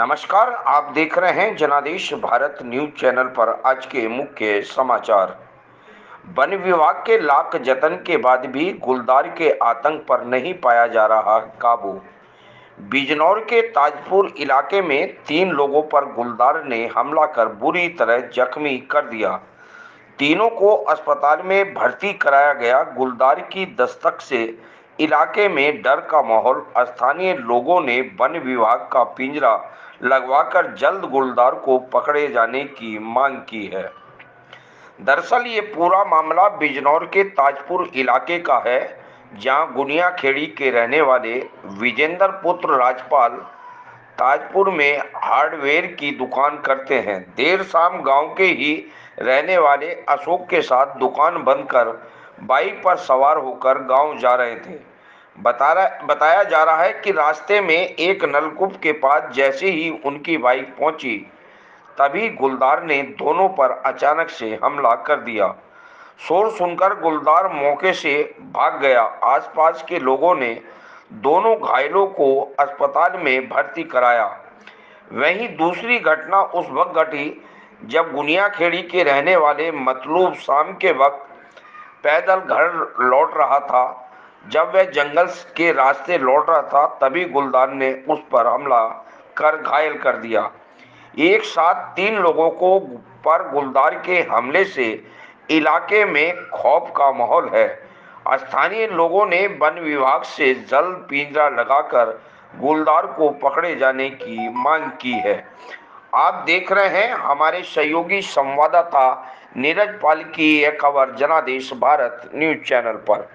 नमस्कार, आप देख रहे हैं जनादेश भारत न्यूज़ चैनल पर आज के मुख्य समाचार। वन विभाग के लाख जतन के बाद भी गुलदार के आतंक पर नहीं पाया जा रहा काबू। बिजनौर के ताजपुर इलाके में तीन लोगों पर गुलदार ने हमला कर बुरी तरह जख्मी कर दिया। तीनों को अस्पताल में भर्ती कराया गया। गुलदार की दस्तक से इलाके में डर का माहौल, स्थानीय लोगों ने वन विभाग का पिंजरा लगवाकर जल्द गुलदार को पकड़े जाने की मांग की है। दरअसल ये पूरा मामला बिजनौर के ताजपुर इलाके का है, जहाँ गुनिया खेड़ी के रहने वाले विजेंद्र पुत्र राजपाल ताजपुर में हार्डवेयर की दुकान करते हैं। देर शाम गाँव के ही रहने वाले अशोक के साथ दुकान बंद कर बाइक पर सवार होकर गाँव जा रहे थे। बता रहा बताया जा रहा है कि रास्ते में एक नलकूप के पास जैसे ही उनकी बाइक पहुँची, तभी गुलदार ने दोनों पर अचानक से हमला कर दिया। शोर सुनकर गुलदार मौके से भाग गया। आसपास के लोगों ने दोनों घायलों को अस्पताल में भर्ती कराया। वहीं दूसरी घटना उस वक्त घटी, जब गुनिया खेड़ी के रहने वाले मतलूब शाम के वक्त पैदल घर लौट रहा था। जब वह जंगल के रास्ते लौट रहा था, तभी गुलदार ने उस पर हमला कर घायल कर दिया। एक साथ तीन लोगों को पर गुलदार के हमले से इलाके में खौफ का माहौल है। स्थानीय लोगों ने वन विभाग से जल्द पिंजरा लगाकर गुलदार को पकड़े जाने की मांग की है। आप देख रहे हैं, हमारे सहयोगी संवाददाता नीरज पाल की यह खबर, जनादेश भारत न्यूज़ चैनल पर।